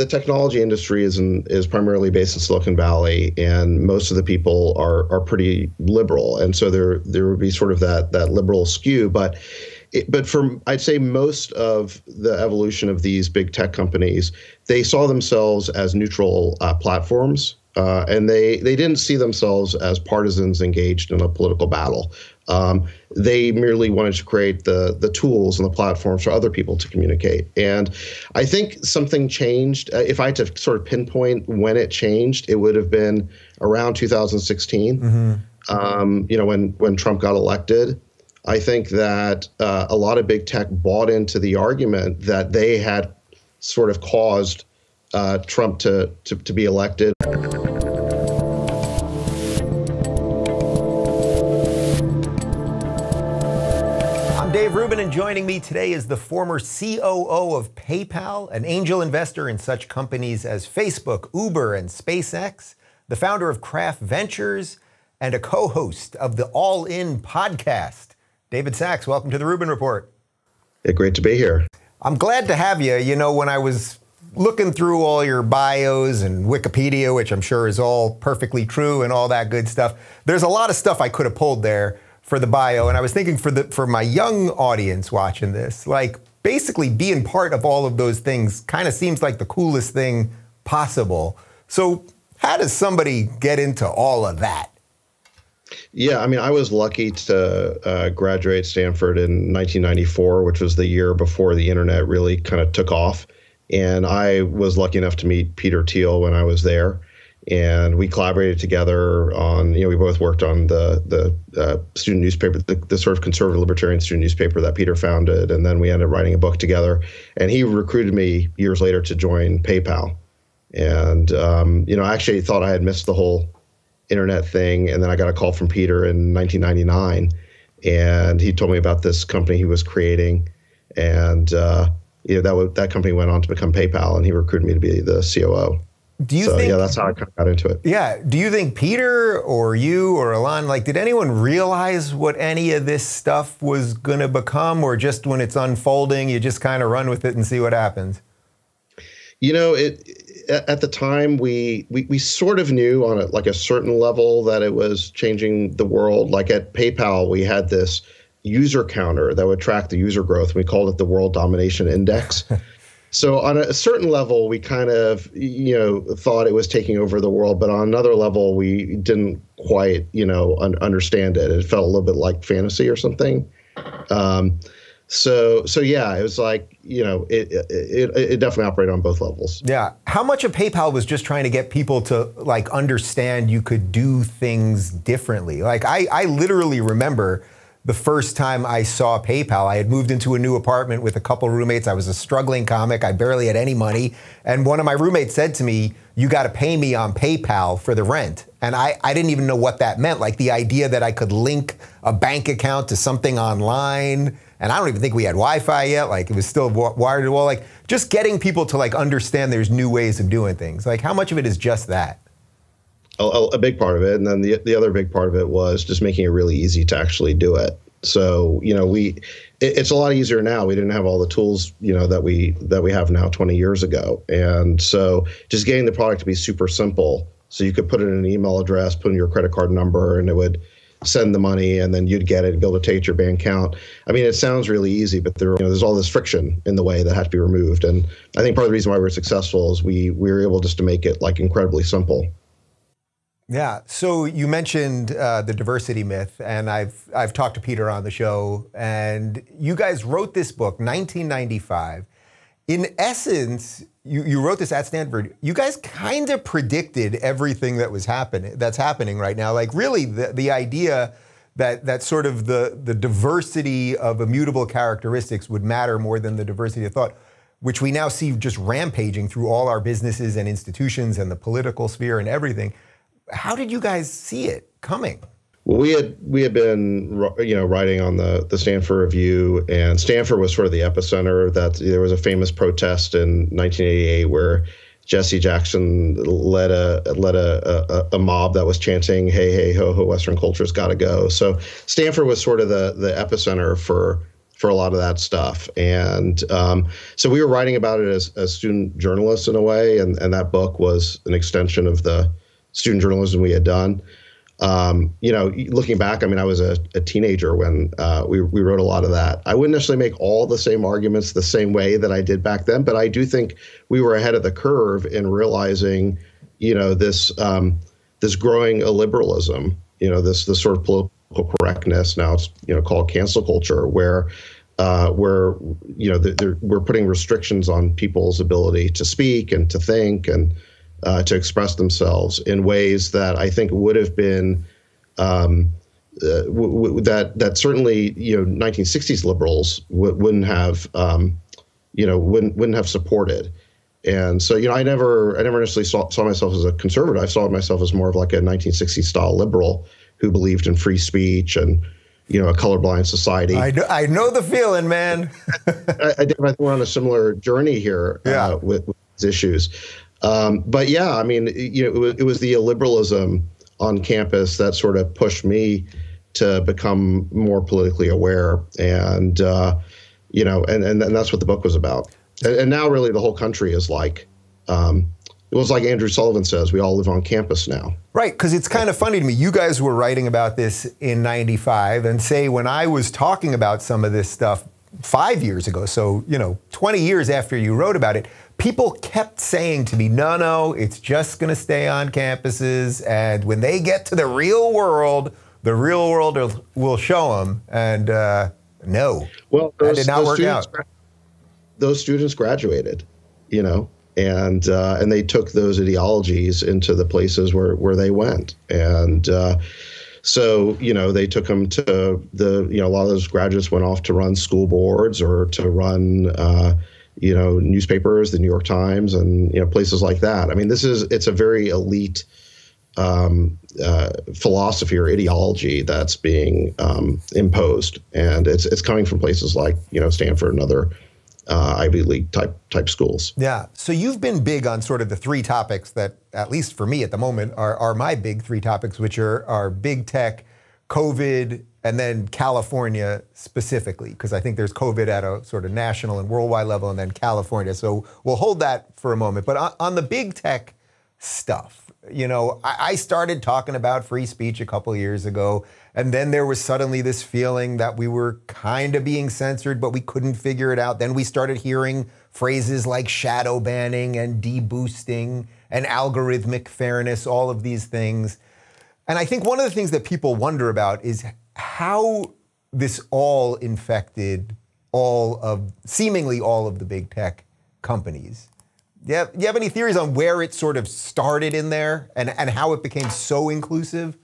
the technology industry is in, is primarily based in Silicon Valley, and most of the people are are pretty liberal, and so there there would be sort of that that liberal skew, but. It, but for I'd say most of the evolution of these big tech companies, they saw themselves as neutral uh, platforms, uh, and they they didn't see themselves as partisans engaged in a political battle. Um, they merely wanted to create the the tools and the platforms for other people to communicate. And I think something changed. Uh, if I had to sort of pinpoint when it changed, it would have been around 2016. Mm-hmm. Um, you know, when when Trump got elected. I think that uh, a lot of big tech bought into the argument that they had sort of caused uh, Trump to, to, to be elected. Dave Rubin, and joining me today is the former COO of PayPal, an angel investor in such companies as Facebook, Uber, and SpaceX, the founder of Craft Ventures, and a co host of the All In podcast. David Sacks, welcome to the Rubin Report. Yeah, great to be here. I'm glad to have you. You know, when I was looking through all your bios and Wikipedia, which I'm sure is all perfectly true and all that good stuff, there's a lot of stuff I could have pulled there for the bio, and I was thinking for the for my young audience watching this, like basically being part of all of those things kind of seems like the coolest thing possible. So, how does somebody get into all of that? Yeah, I mean, I was lucky to uh, graduate Stanford in 1994, which was the year before the internet really kind of took off. And I was lucky enough to meet Peter Thiel when I was there and we collaborated together on you know we both worked on the the uh, student newspaper the, the, sort of conservative libertarian student newspaper that peter founded and then we ended up writing a book together. And he recruited me years later to join paypal. And um, you know i actually thought i had missed the whole internet thing and then i got a call from peter in 1999 and he told me about this company he was creating. And uh, you know that, w- that company went on to become paypal and he recruited me to be the coo do you so, think? Yeah, that's how I kind of got into it. Yeah. Do you think Peter or you or Elon, like, did anyone realize what any of this stuff was going to become, or just when it's unfolding, you just kind of run with it and see what happens? You know, it at the time we, we we sort of knew on a, like a certain level that it was changing the world. Like at PayPal, we had this user counter that would track the user growth. We called it the World Domination Index. So on a certain level, we kind of you know thought it was taking over the world, but on another level, we didn't quite you know un- understand it. It felt a little bit like fantasy or something. Um, so so yeah, it was like you know it, it it definitely operated on both levels. Yeah, how much of PayPal was just trying to get people to like understand you could do things differently? Like I I literally remember the first time I saw PayPal. I had moved into a new apartment with a couple roommates. I was a struggling comic. I barely had any money. And one of my roommates said to me, You got to pay me on PayPal for the rent. And I, I didn't even know what that meant. Like the idea that I could link a bank account to something online. And I don't even think we had Wi Fi yet. Like it was still wired to the wall. Like just getting people to like understand there's new ways of doing things. Like how much of it is just that? A, a, big part of it, and then the the other big part of it was just making it really easy to actually do it. So you know, we it, it's a lot easier now. We didn't have all the tools you know that we that we have now 20 years ago, and so just getting the product to be super simple. So you could put in an email address, put in your credit card number, and it would send the money and then you'd get it be able to take your bank account. I mean, it sounds really easy, but there, you know, there's all this friction in the way that had to be removed. And I think part of the reason why we're successful is we we were able just to make it like incredibly simple. Yeah. So you mentioned uh, the diversity myth, and I've I've talked to Peter on the show, and you guys wrote this book, 1995. In essence, you, you wrote this at Stanford. You guys kind of predicted everything that was happening that's happening right now. Like really, the the idea that that sort of the the diversity of immutable characteristics would matter more than the diversity of thought which we now see just rampaging through all our businesses and institutions and the political sphere and everything. How did you guys see it coming? Well, we had we had been you know writing on the the Stanford Review, and Stanford was sort of the epicenter. That there was a famous protest in 1988 where Jesse Jackson led a led a, a, a, mob that was chanting "Hey hey ho ho Western culture's got to go." So Stanford was sort of the the epicenter for for a lot of that stuff. And um, so we were writing about it as, as student journalists in a way, and, and that book was an extension of the student journalism we had done. Um, you know, looking back, I mean, I was a, a teenager when uh, we, we wrote a lot of that. I wouldn't necessarily make all the same arguments the same way that I did back then, but I do think we were ahead of the curve in realizing, you know, this um, this growing illiberalism, you know, this this sort of political correctness now it's you know called cancel culture, where uh, where you know we're putting restrictions on people's ability to speak and to think and uh, to express themselves in ways that I think would have been um, uh, w- w- that that certainly you know 1960s liberals w- wouldn't have um, you know wouldn't wouldn't have supported. And so you know I never I never necessarily saw, saw myself as a conservative. I saw myself as more of like a 1960s style liberal who believed in free speech and you know a colorblind society. I know, I know the feeling, man. I, I, think we're on a similar journey here uh, with, with these issues. Um, but yeah, I mean, you know, it was, it was the illiberalism on campus that sort of pushed me to become more politically aware, and uh, you know, and, and and that's what the book was about. And, and now, really, the whole country is like. Um, it was like Andrew Sullivan says, we all live on campus now. Right, because it's kind of funny to me. You guys were writing about this in 95, and say when I was talking about some of this stuff five years ago, so, you know, 20 years after you wrote about it, people kept saying to me, no, no, it's just going to stay on campuses. And when they get to the real world, the real world will show them. And uh, no, well, those, that did not work out. Those students graduated, you know, and uh, and they took those ideologies into the places where, where they went. And uh, so, you know, they took them to the, you know, a lot of those graduates went off to run school boards or to run, uh, you know, newspapers, the New York Times, and you know places like that. I mean, this is it's a very elite um, uh, philosophy or ideology that's being um, imposed, and it's it's coming from places like you know Stanford and other uh, Ivy League type type schools. Yeah. So you've been big on sort of the three topics that, at least for me at the moment, are are my big three topics, which are are big tech, COVID, and then California specifically, because I think there's COVID at a sort of national and worldwide level, and then California. So we'll hold that for a moment. But on, on the big tech stuff, you know, I, I, started talking about free speech a couple years ago, and then there was suddenly this feeling that we were kind of being censored, but we couldn't figure it out. Then we started hearing phrases like shadow banning and deboosting and algorithmic fairness, all of these things. And I think one of the things that people wonder about is how this all infected all of seemingly all of the big tech companies. Do you have, you have any theories on where it sort of started in there and, and how it became so inclusive?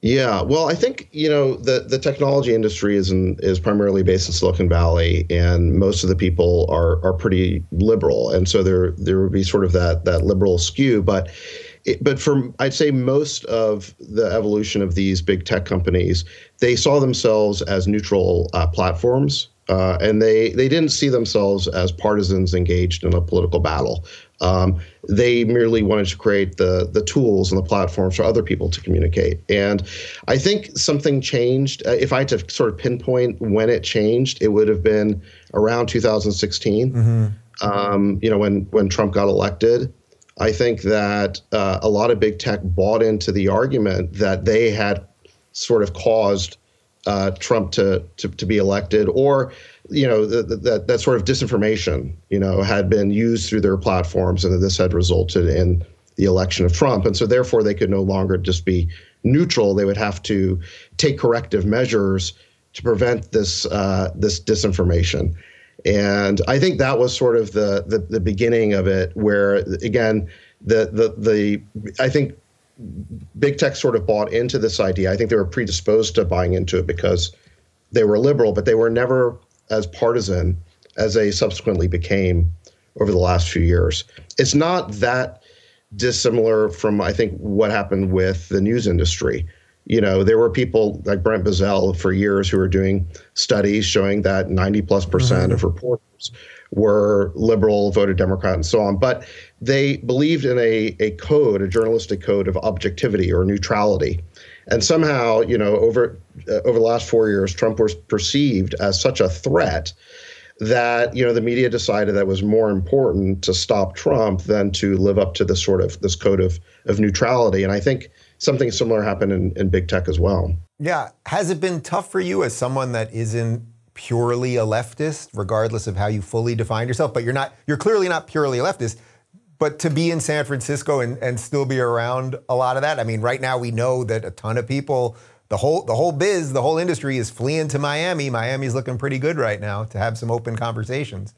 Yeah, well, I think you know the the technology industry is in, is primarily based in Silicon Valley, and most of the people are are pretty liberal, and so there there would be sort of that that liberal skew. But it, but for I'd say most of the evolution of these big tech companies, they saw themselves as neutral uh, platforms, uh, and they they didn't see themselves as partisans engaged in a political battle. Um, they merely wanted to create the the tools and the platforms for other people to communicate. And I think something changed. Uh, if I had to sort of pinpoint when it changed, it would have been around 2016. Mm-hmm. Um, you know, when when Trump got elected. I think that uh, a lot of big tech bought into the argument that they had sort of caused uh, Trump to, to, to be elected, or you know that that sort of disinformation you know had been used through their platforms, and that this had resulted in the election of Trump, and so therefore they could no longer just be neutral; they would have to take corrective measures to prevent this uh, this disinformation. And I think that was sort of the, the, the beginning of it, where again, the, the, the, I think big tech sort of bought into this idea. I think they were predisposed to buying into it because they were liberal, but they were never as partisan as they subsequently became over the last few years. It's not that dissimilar from, I think, what happened with the news industry you know, there were people like Brent Bozell for years who were doing studies showing that 90 plus percent mm-hmm. of reporters were liberal, voted Democrat, and so on. But they believed in a, a code, a journalistic code of objectivity or neutrality. and somehow, you know, over uh, over the last four years, Trump was perceived as such a threat that you know the media decided that it was more important to stop Trump than to live up to this sort of this code of of neutrality. And I think something similar happened in, in big tech as well. Yeah, has it been tough for you as someone that isn't purely a leftist, regardless of how you fully define yourself? But you're not. You're clearly not purely a leftist but to be in San Francisco and, and still be around a lot of that. I mean, right now we know that a ton of people, the whole the whole biz, the whole industry is fleeing to Miami. Miami's looking pretty good right now to have some open conversations.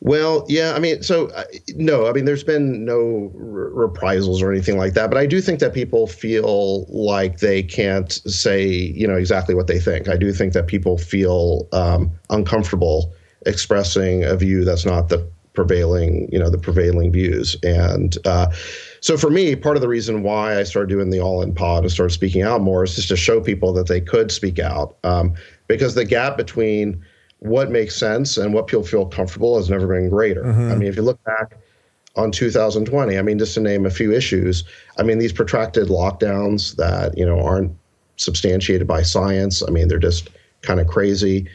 Well, yeah, I mean, so uh, no, I mean, there's been no reprisals or anything like that, but I do think that people feel like they can't say, you know, exactly what they think. I do think that people feel um, uncomfortable expressing a view that's not the prevailing, you know, the prevailing views. And uh, so for me, part of the reason why I started doing the All In Pod and started speaking out more is just to show people that they could speak out, um, because the gap between what makes sense and what people feel comfortable has never been greater. Mm-hmm. I mean, if you look back on 2020, I mean, just to name a few issues, I mean, these protracted lockdowns that you know aren't substantiated by science. I mean, they're just kind of crazy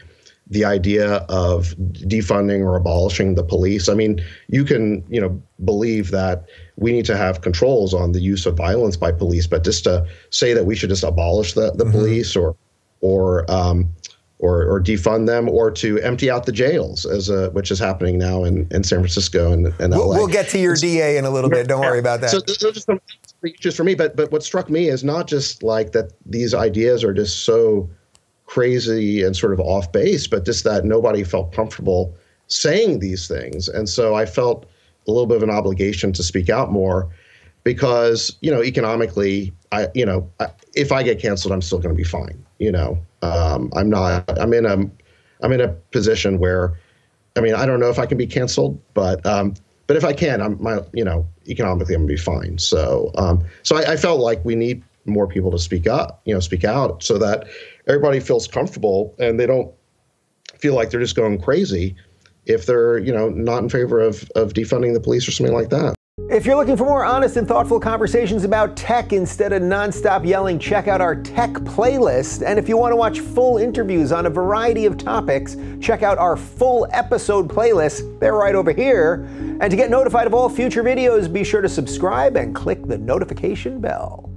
the idea of defunding or abolishing the police. I mean, you can, you know, believe that we need to have controls on the use of violence by police, but just to say that we should just abolish the, the mm-hmm. police or or um, or, or defund them or to empty out the jails as a, which is happening now in, in San Francisco and, and we'll, LA. We'll get to your DA in a little bit. Don't worry about that. So those are some just for me, but but what struck me is not just like that these ideas are just so crazy and sort of off base, but just that nobody felt comfortable saying these things. And so I felt a little bit of an obligation to speak out more because, you know, economically, I, you know, I, if I get canceled, I'm still going to be fine. You know, um, I'm not, I'm in a, I'm in a position where, I mean, I don't know if I can be canceled, but, um, but if I can, I'm, my, you know, economically, I'm gonna be fine. So, um, so I, I felt like we need more people to speak up, you know, speak out so that everybody feels comfortable and they don't feel like they're just going crazy if they're, you know, not in favor of, of defunding the police or something like that. If you're looking for more honest and thoughtful conversations about tech instead of nonstop yelling, check out our tech playlist. And if you want to watch full interviews on a variety of topics, check out our full episode playlist. They're right over here. And to get notified of all future videos, be sure to subscribe and click the notification bell.